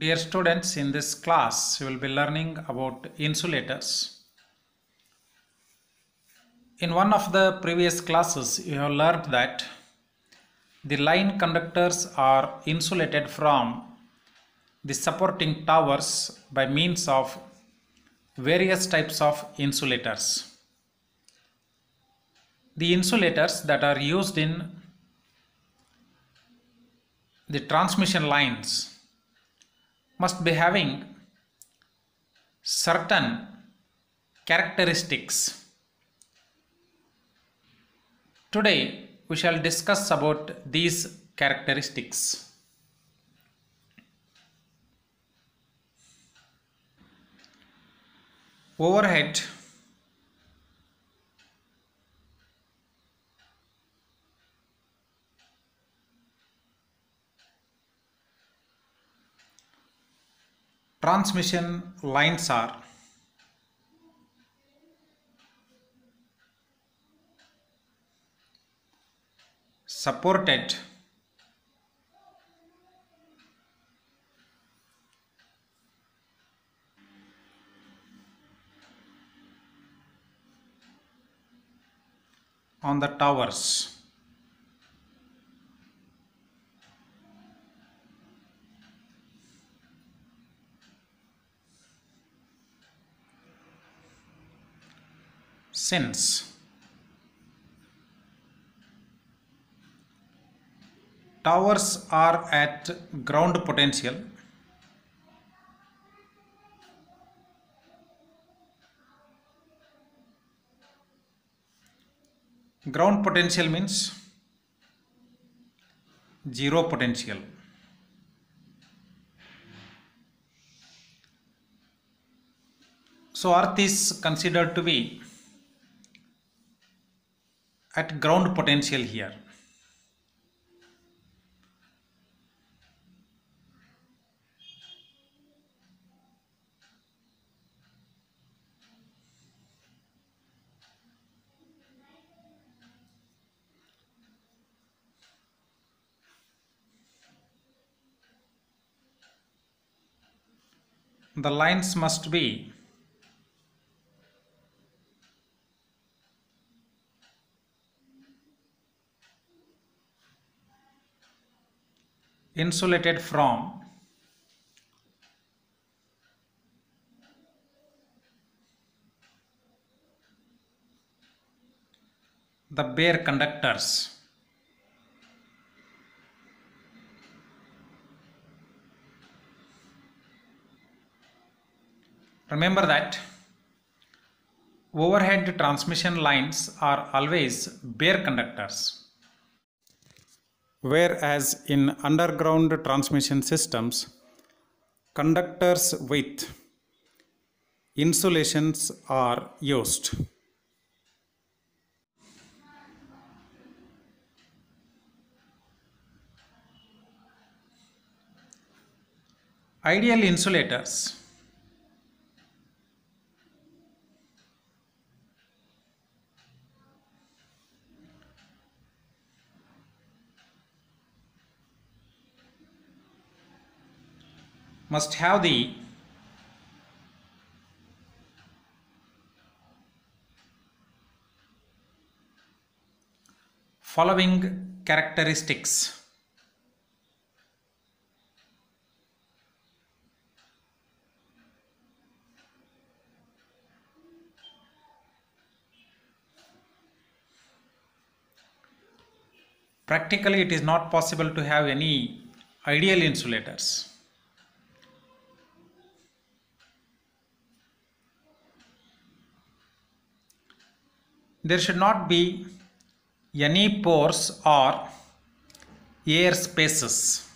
Dear students, in this class, you will be learning about insulators. In one of the previous classes, you have learned that the line conductors are insulated from the supporting towers by means of various types of insulators. The insulators that are used in the transmission lines must be having certain characteristics. Today we shall discuss about these characteristics. Overhead transmission lines are supported on the towers since towers are at ground potential. Ground potential means zero potential. So earth is considered to be at ground potential here. The lines must be insulated from the bare conductors. Remember that overhead transmission lines are always bare conductors whereas in underground transmission systems conductors with insulations are used. Ideal insulators must have the following characteristics. Practically it is not possible to have any ideal insulators there should not be any pores or air spaces.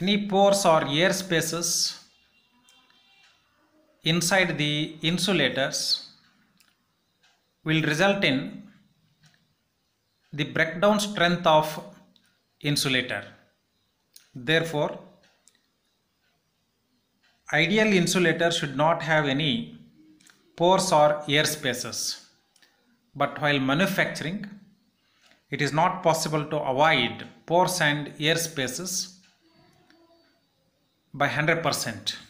Any pores or air spaces inside the insulators will result in the breakdown strength of insulator. Therefore, ideal insulator should not have any pores or air spaces. But while manufacturing, it is not possible to avoid pores and air spaces by 100%.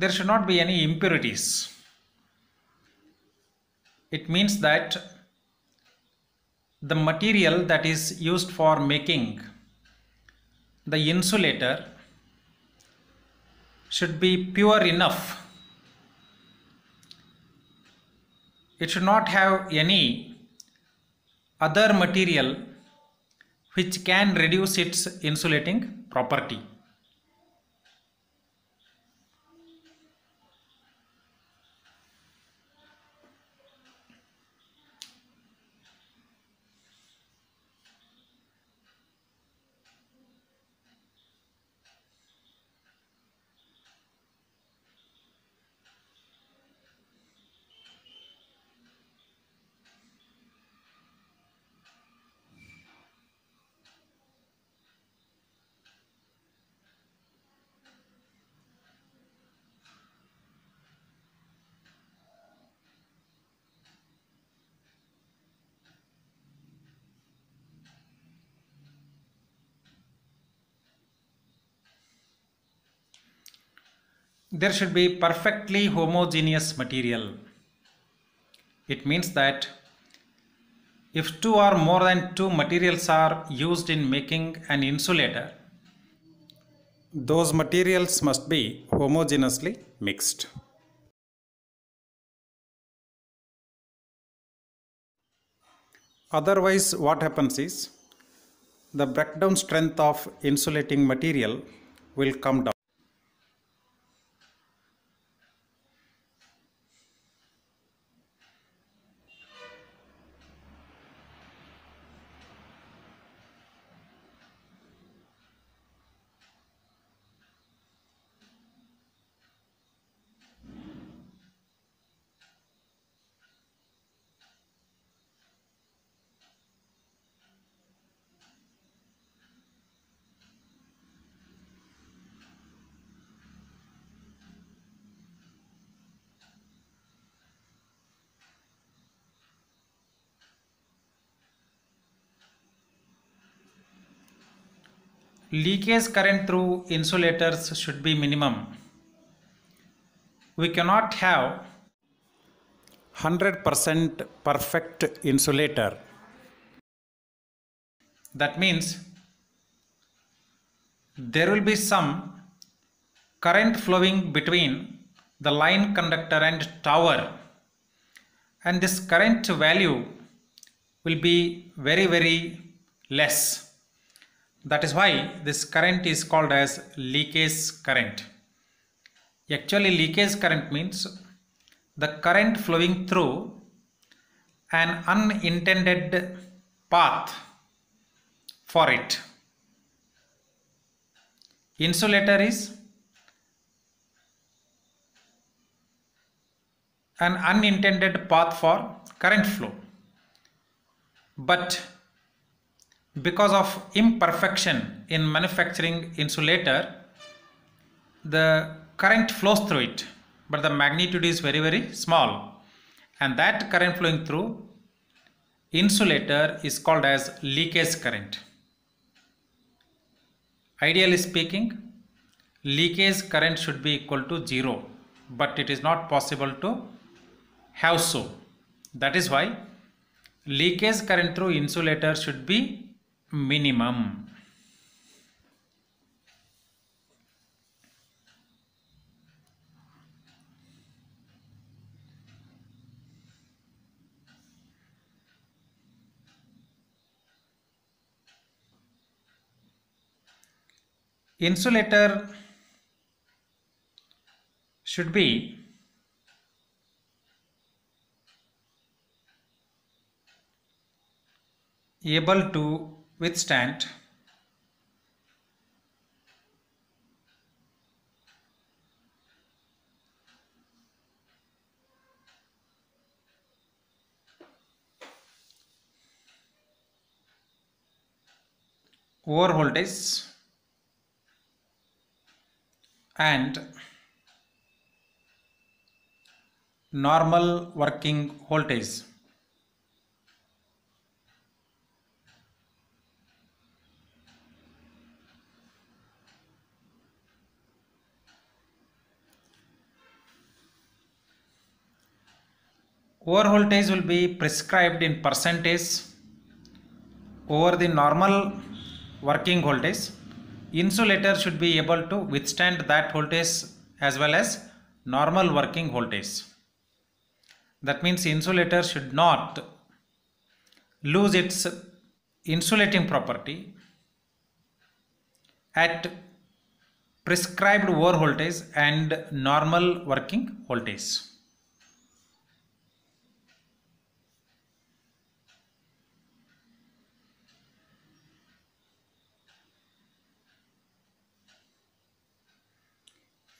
There should not be any impurities. It means that the material that is used for making the insulator should be pure enough. It should not have any other material which can reduce its insulating property. There should be perfectly homogeneous material. It means that if two or more than two materials are used in making an insulator, those materials must be homogeneously mixed. Otherwise, what happens is the breakdown strength of insulating material will come down. Leakage current through insulators should be minimum. We cannot have 100% perfect insulator. That means there will be some current flowing between the line conductor and tower and this current value will be very very less that is why this current is called as leakage current. Actually leakage current means the current flowing through an unintended path for it. Insulator is an unintended path for current flow. But because of imperfection in manufacturing insulator the current flows through it but the magnitude is very very small. And that current flowing through insulator is called as leakage current. Ideally speaking leakage current should be equal to zero but it is not possible to have so. That is why leakage current through insulator should be minimum insulator should be able to withstand over voltage and normal working voltage over voltage will be prescribed in percentage over the normal working voltage. Insulator should be able to withstand that voltage as well as normal working voltage. That means insulator should not lose its insulating property at prescribed over voltage and normal working voltage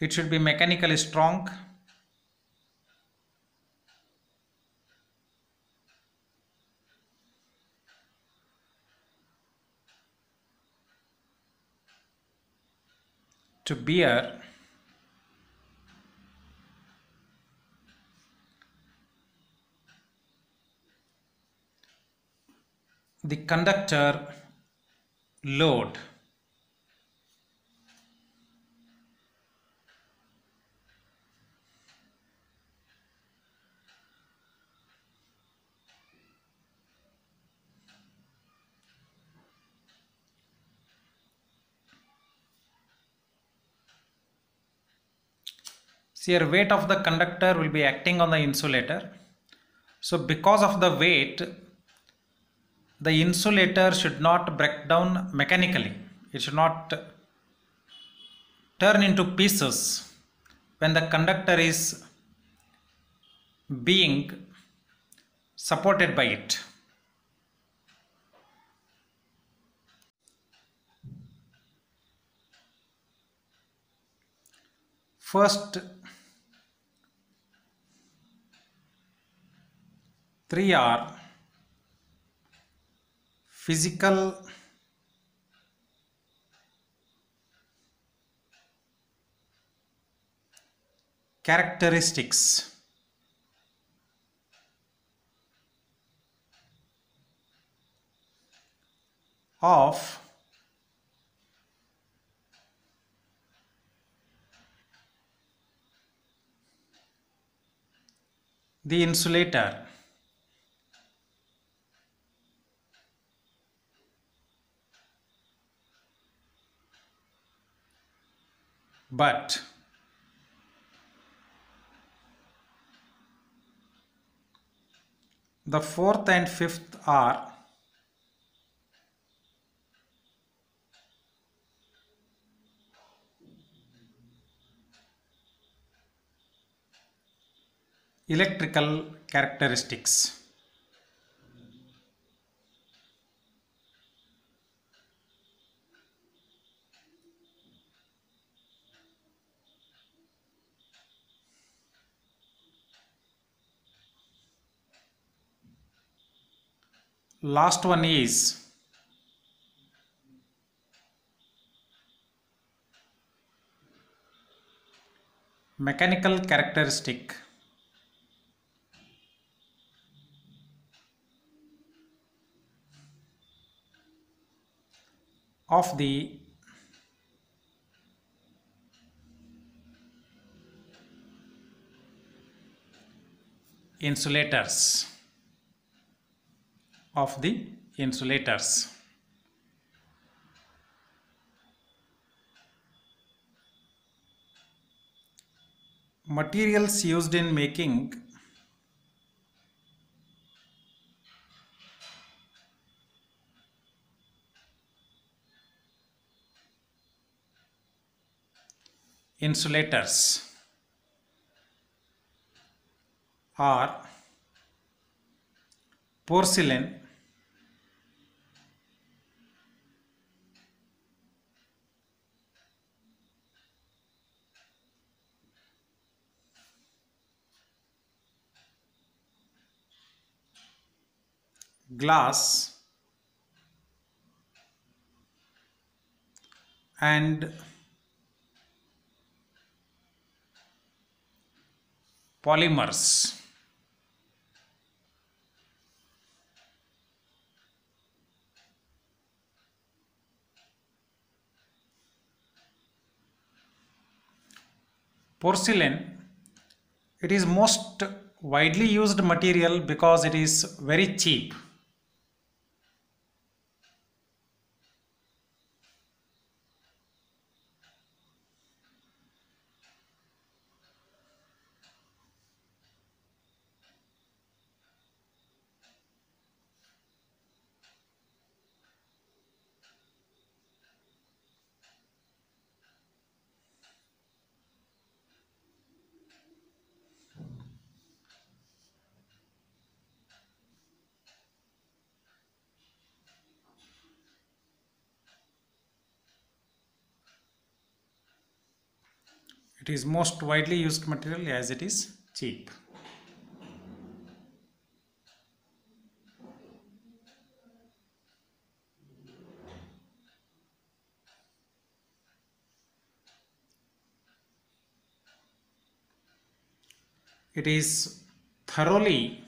it should be mechanically strong. To bear the conductor load See here weight of the conductor will be acting on the insulator. So because of the weight, the insulator should not break down mechanically. It should not turn into pieces when the conductor is being supported by it. First three are physical characteristics of the insulator but the fourth and fifth are electrical characteristics last one is mechanical characteristic. Of the insulators of the insulators. Materials used in making insulators are porcelain. Glass. And polymers porcelain it is most widely used material because it is very cheap it is most widely used material as it is cheap. It is thoroughly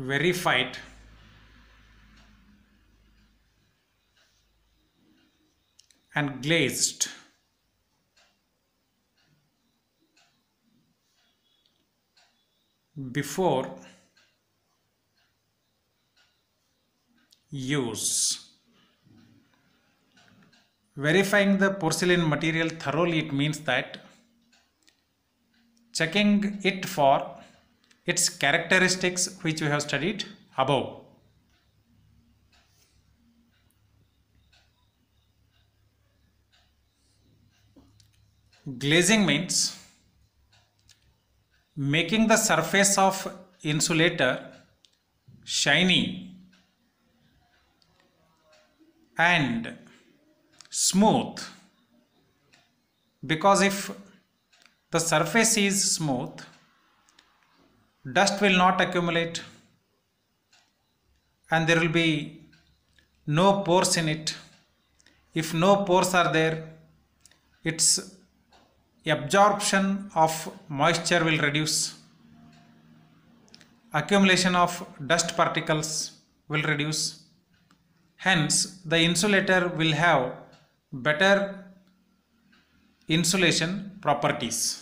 verified and glazed before use. Verifying the porcelain material thoroughly it means that checking it for its characteristics which we have studied above. Glazing means making the surface of insulator shiny and smooth because if the surface is smooth dust will not accumulate and there will be no pores in it. If no pores are there its absorption of moisture will reduce. Accumulation of dust particles will reduce. Hence the insulator will have better insulation properties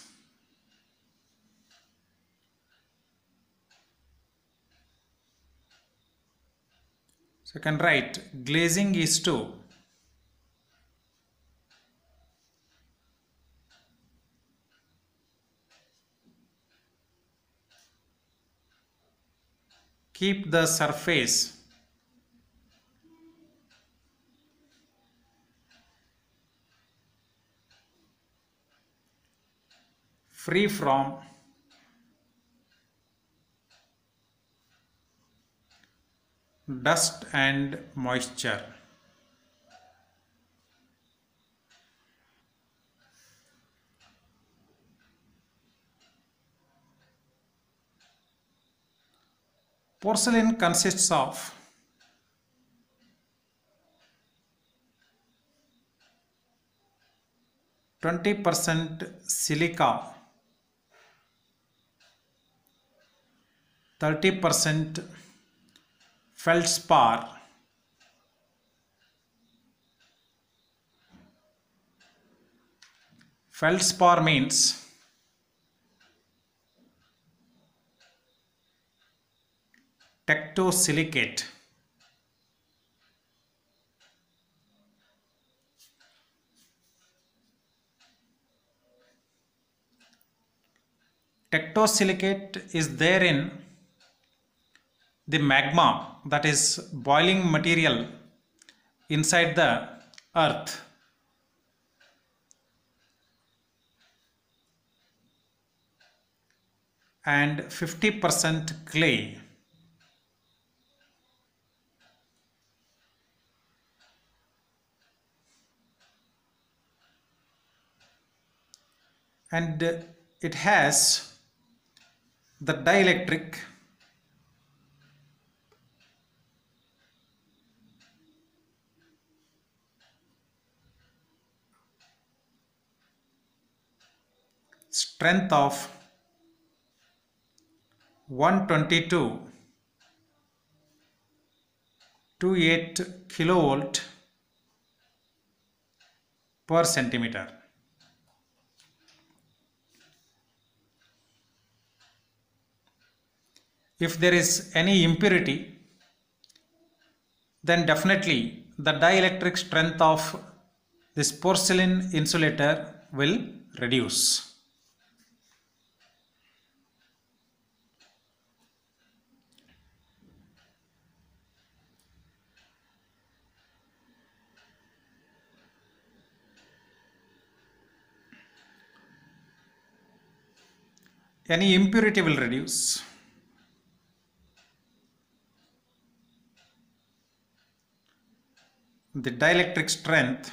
so you can write glazing is to. Keep the surface. Free from dust and moisture. Porcelain consists of twenty percent silica, thirty percent feldspar, feldspar means tectosilicate. Tectosilicate is there in the magma that is boiling material inside the earth. And 50% clay. And it has the dielectric strength of 122 28 kilovolt per centimeter if there is any impurity then definitely the dielectric strength of this porcelain insulator will reduce. Any impurity will reduce. the dielectric strength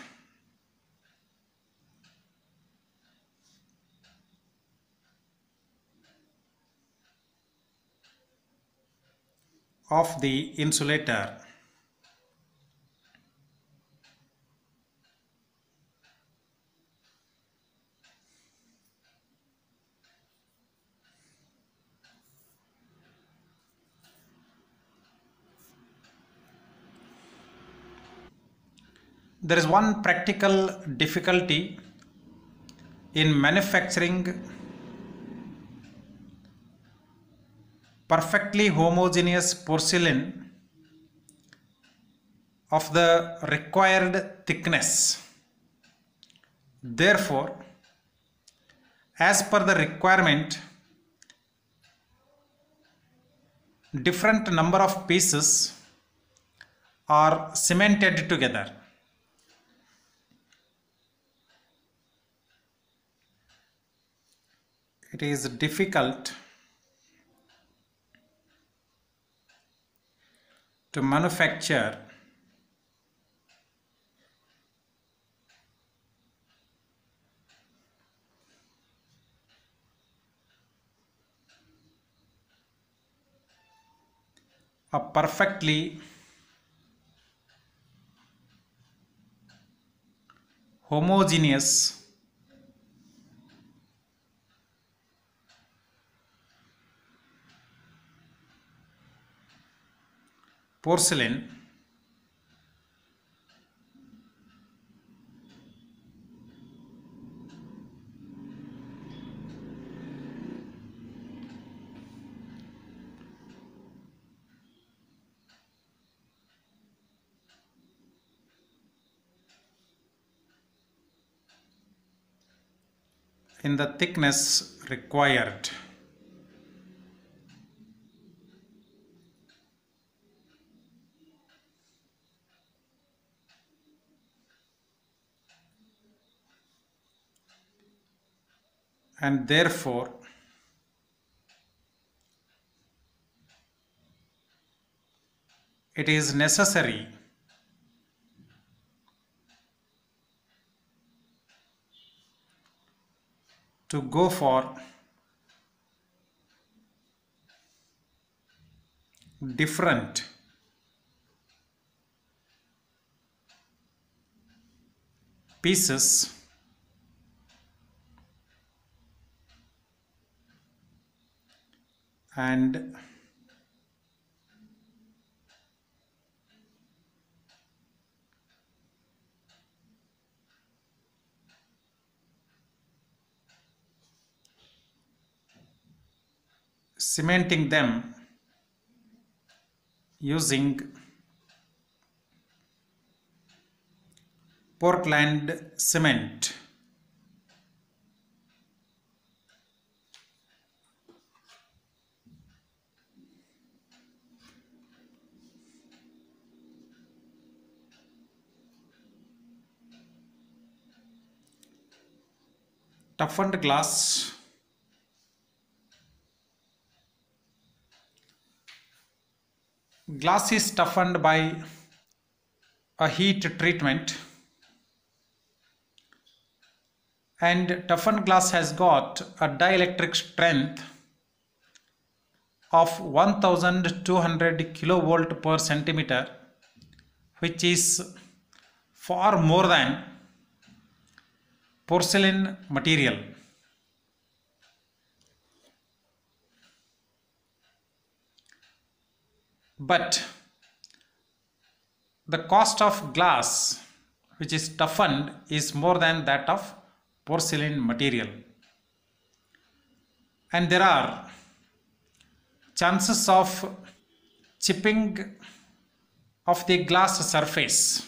of the insulator there is one practical difficulty in manufacturing perfectly homogeneous porcelain of the required thickness. Therefore, as per the requirement, different number of pieces are cemented together. It is difficult to manufacture a perfectly homogeneous porcelain in the thickness required. And therefore it is necessary to go for different pieces and cementing them using Portland cement. Toughened glass. Glass is toughened by a heat treatment. And toughened glass has got a dielectric strength of 1200 kilovolt per centimeter which is far more than porcelain material. But the cost of glass which is toughened is more than that of porcelain material. And there are chances of chipping of the glass surface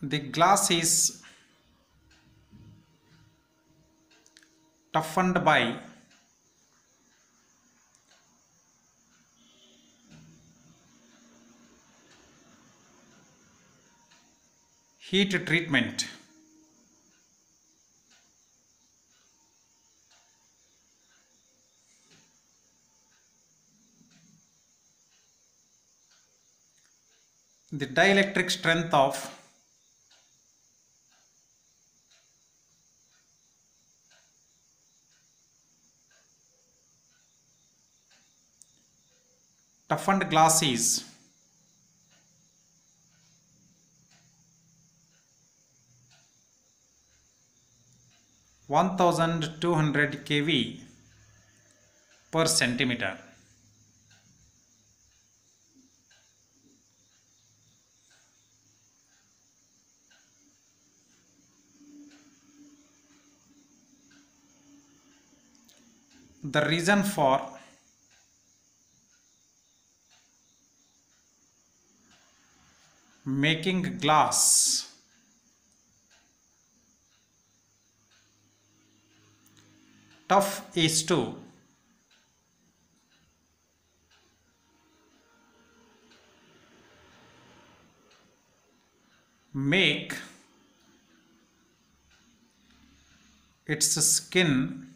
the glass is toughened by heat treatment. The dielectric strength of toughened glass is one thousand two hundred kV per centimeter. The reason for making glass. Tough is to. Make its skin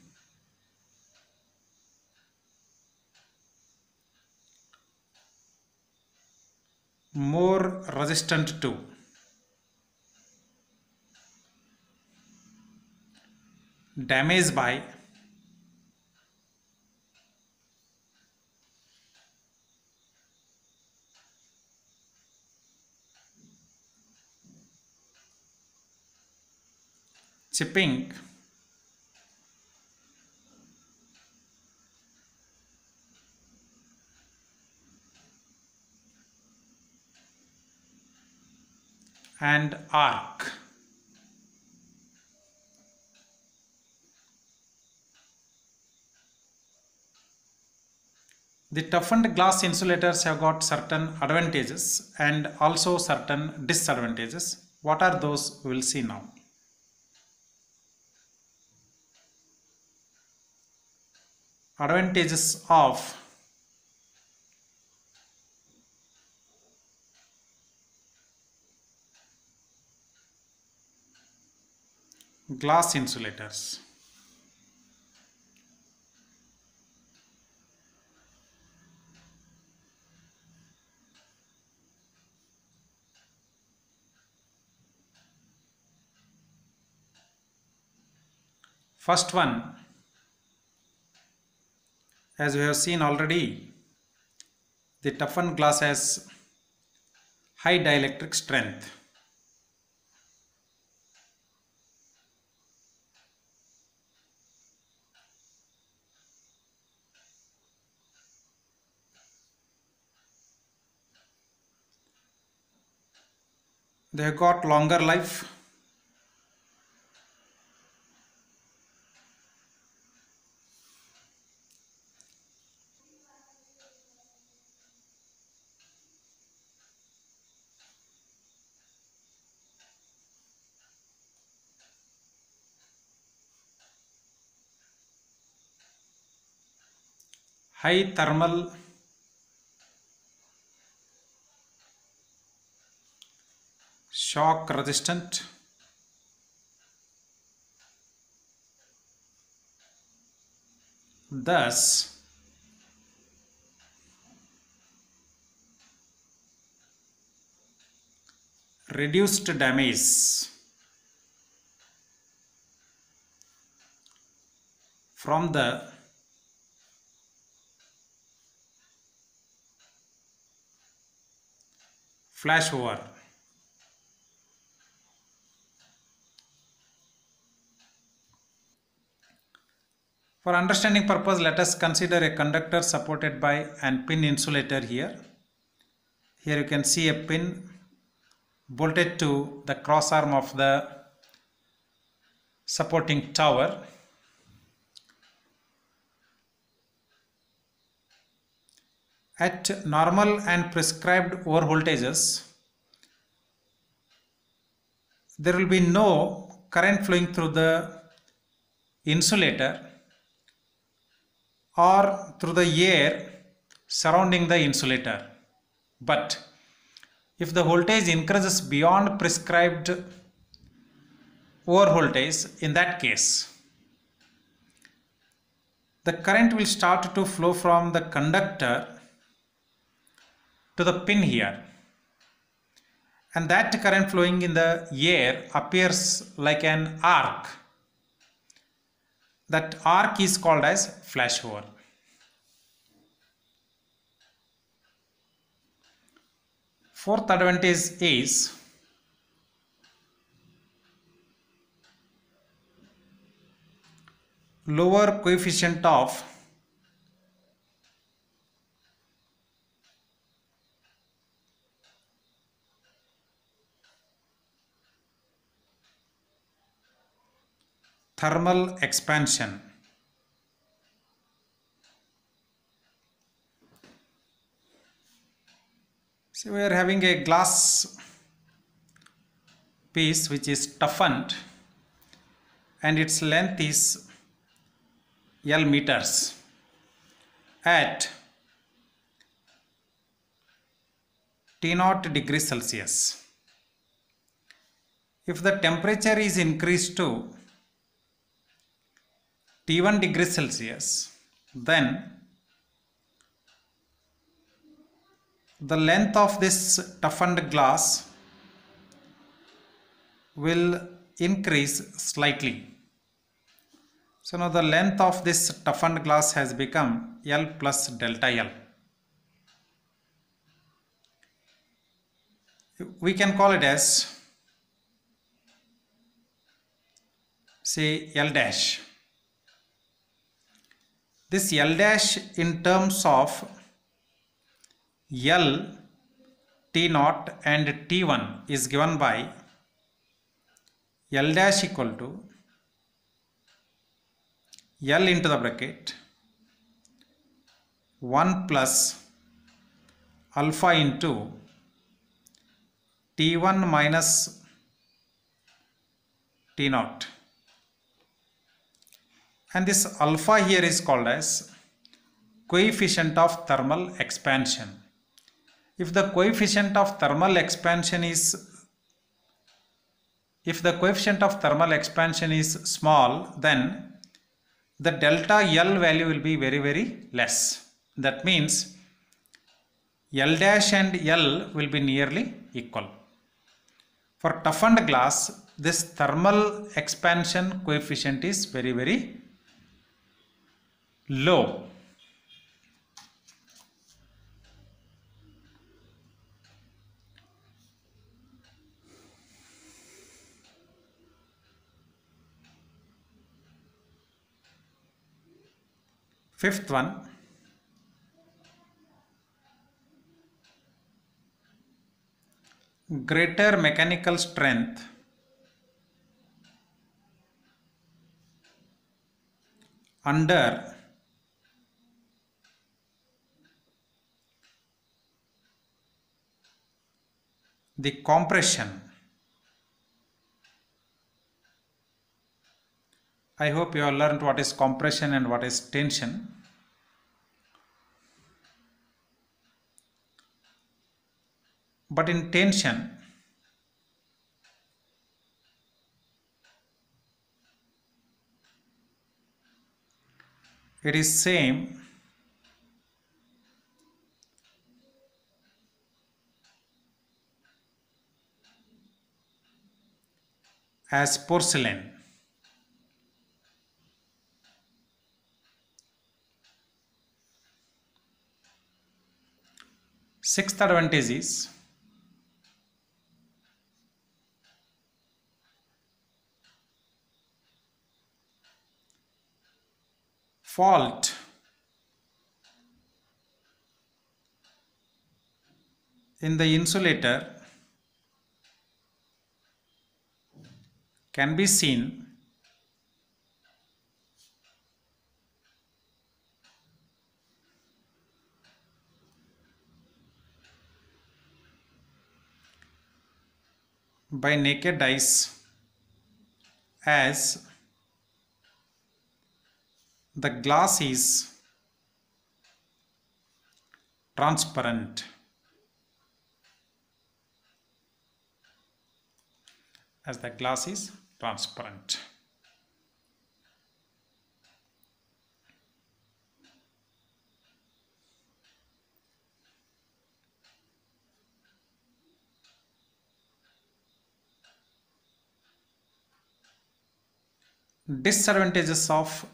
more resistant to. Damage by chipping and arc. The toughened glass insulators have got certain advantages and also certain disadvantages. What are those? We will see now. Advantages of glass insulators. First one, as we have seen already, the toughened glass has high dielectric strength. They have got longer life high thermal shock resistant. Thus reduced damage from the flashover For understanding purpose, let us consider a conductor supported by an pin insulator here. Here you can see a pin bolted to the cross arm of the supporting tower. At normal and prescribed over voltages, there will be no current flowing through the insulator or through the air surrounding the insulator. But if the voltage increases beyond prescribed over voltage, in that case, the current will start to flow from the conductor to the pin here and that current flowing in the air appears like an arc that arc is called as flashover. Fourth advantage is lower coefficient of thermal expansion. So we are having a glass piece which is toughened and its length is L meters at T naught degrees Celsius. If the temperature is increased to T1 degrees Celsius, then the length of this toughened glass will increase slightly. So now the length of this toughened glass has become L plus delta L. We can call it as say L dash. This L dash in terms of L T naught and T1 is given by L dash equal to L into the bracket 1 plus alpha into T1 minus T naught and this alpha here is called as coefficient of thermal expansion. If the coefficient of thermal expansion is if the coefficient of thermal expansion is small then the delta L value will be very very less. That means L dash and L will be nearly equal. For toughened glass this thermal expansion coefficient is very very low. Fifth one, greater mechanical strength. Under the compression. I hope you have learned what is compression and what is tension. But in tension, it is same as porcelain. Sixth advantage is fault in the insulator can be seen by naked eyes as the glass is transparent as the glass is transparent. Disadvantages of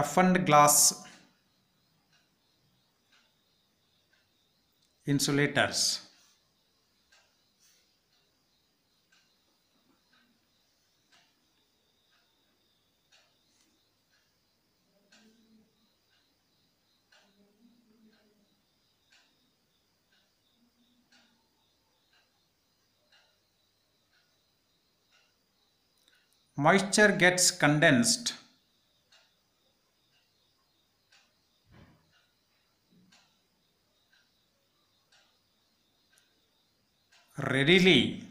toughened glass insulators. Moisture gets condensed readily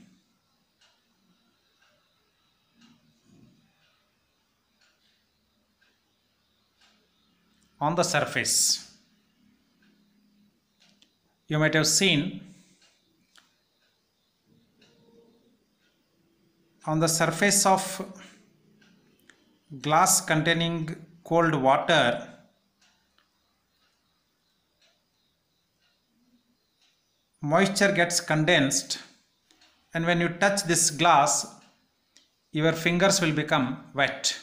on the surface. You might have seen on the surface of glass containing cold water moisture gets condensed and when you touch this glass your fingers will become wet.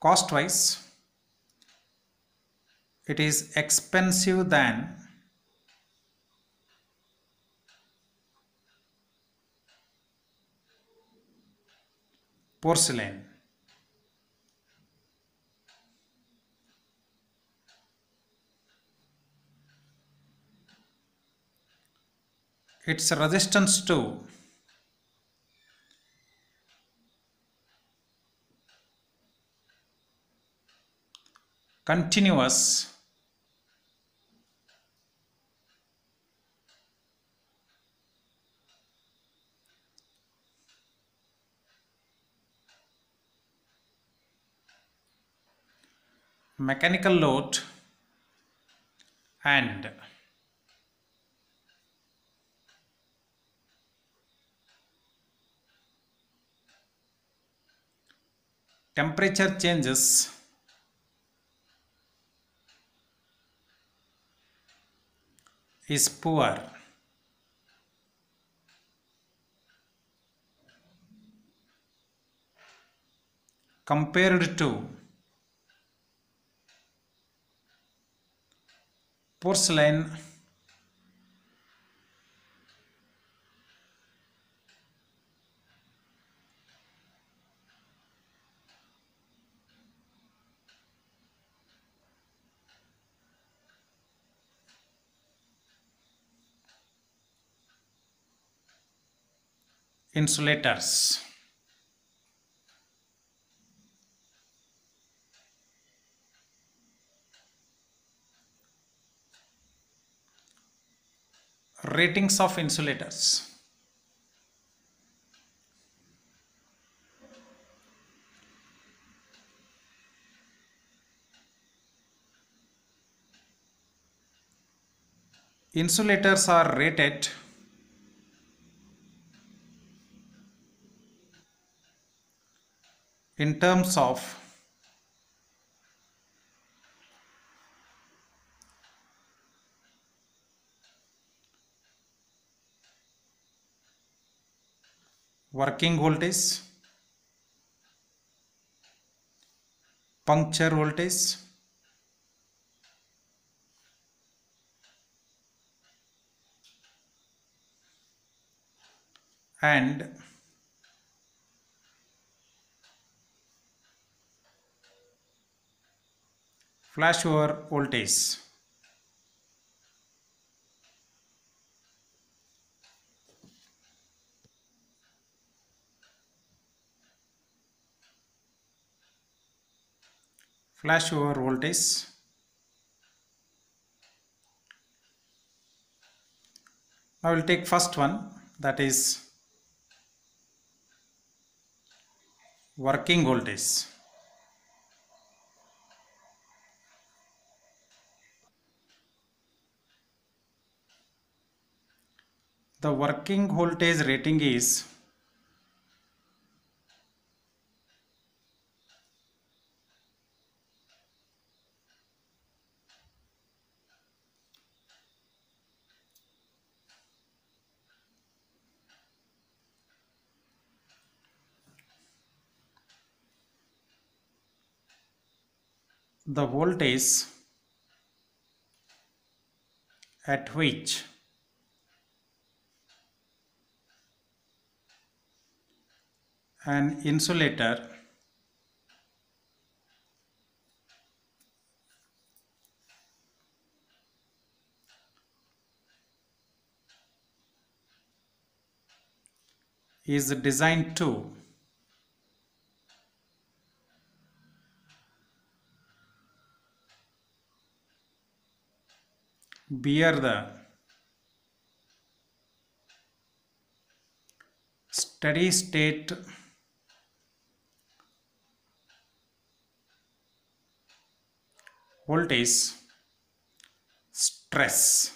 Cost wise it is expensive than porcelain. Its resistance to. Continuous mechanical load and temperature changes. is poor. compared to porcelain. Insulators ratings of insulators. Insulators are rated in terms of working voltage puncture voltage and flashover voltage flashover voltage. I will take first one that is working voltage. The working voltage rating is the voltage at which an insulator is designed to bear the steady state voltage stress.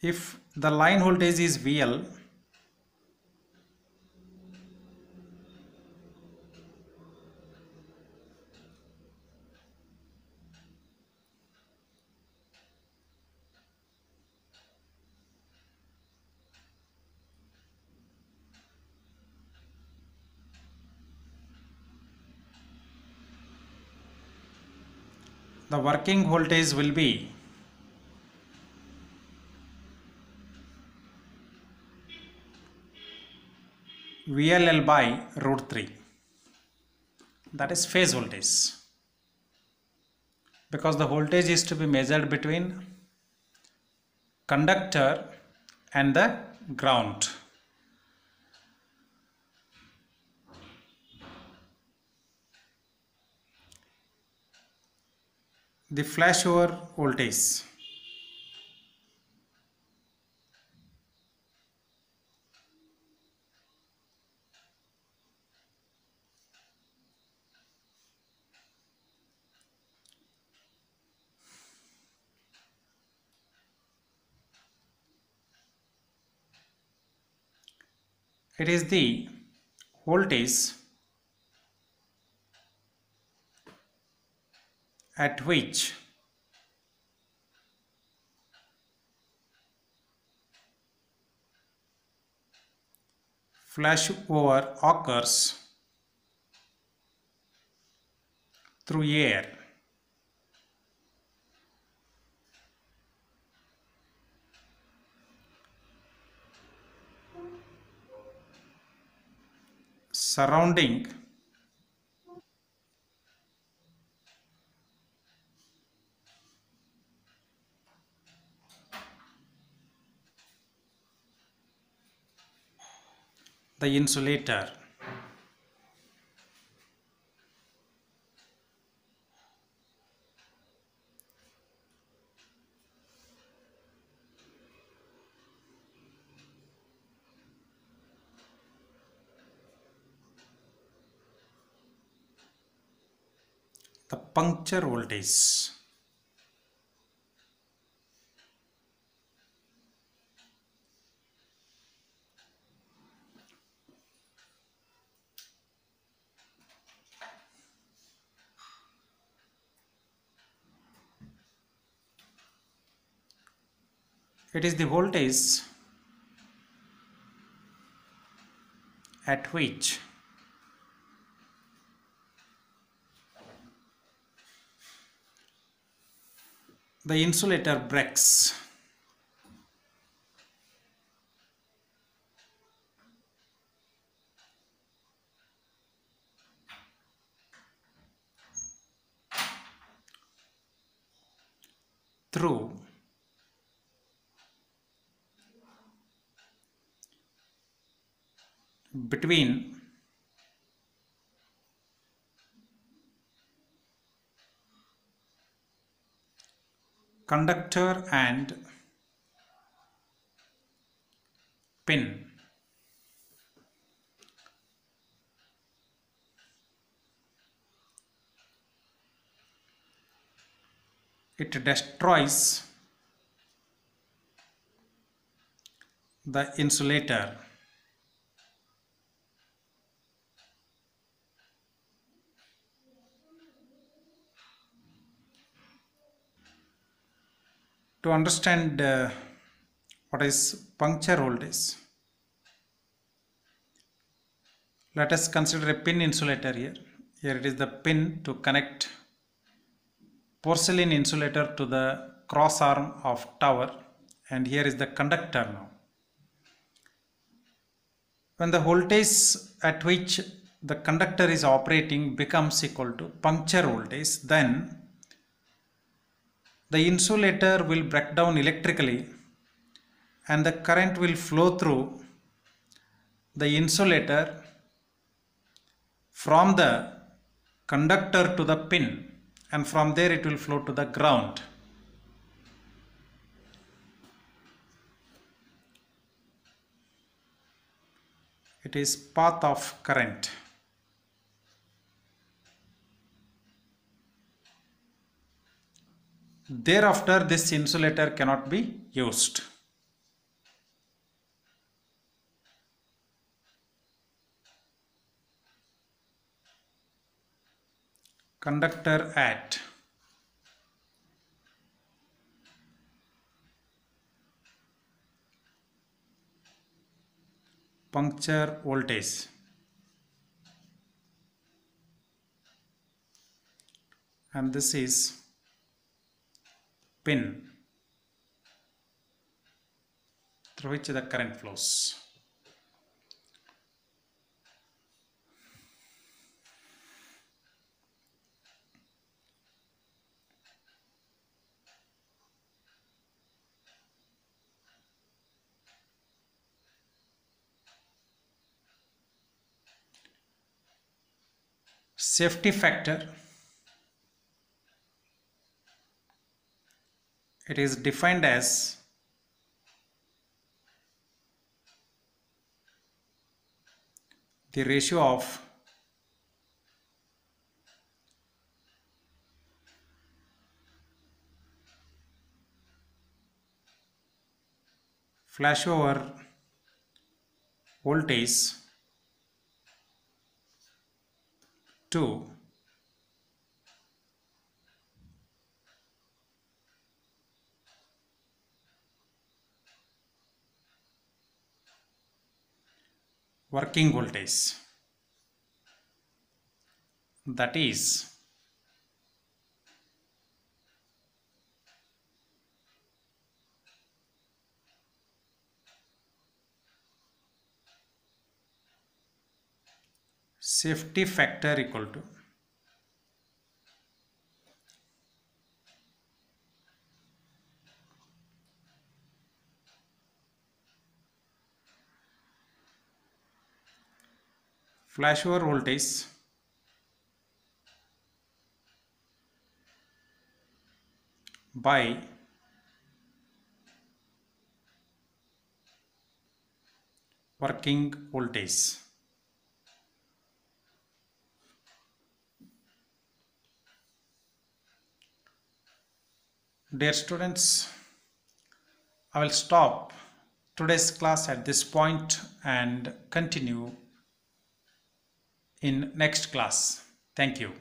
If the line voltage is VL the working voltage will be VLL by root 3 that is phase voltage. Because the voltage is to be measured between conductor and the ground the flashover voltage. It is the voltage at which? Flashover occurs through air. Surrounding the insulator The puncture voltage. It is the voltage at which the insulator breaks. through between conductor and pin. It destroys the insulator to understand uh, what is puncture voltage let us consider a pin insulator here. Here it is the pin to connect porcelain insulator to the cross arm of tower and here is the conductor now. When the voltage at which the conductor is operating becomes equal to puncture voltage then the insulator will break down electrically and the current will flow through the insulator from the conductor to the pin and from there it will flow to the ground. It is path of current. Thereafter this insulator cannot be used. Conductor at puncture voltage and this is pin through which the current flows. Safety factor it is defined as the ratio of flashover voltage to working voltage. That is safety factor equal to flashover voltage. By working voltage. Dear students, I will stop today's class at this point and continue in next class. Thank you.